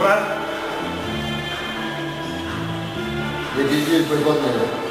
брат? Я дизель пригодный.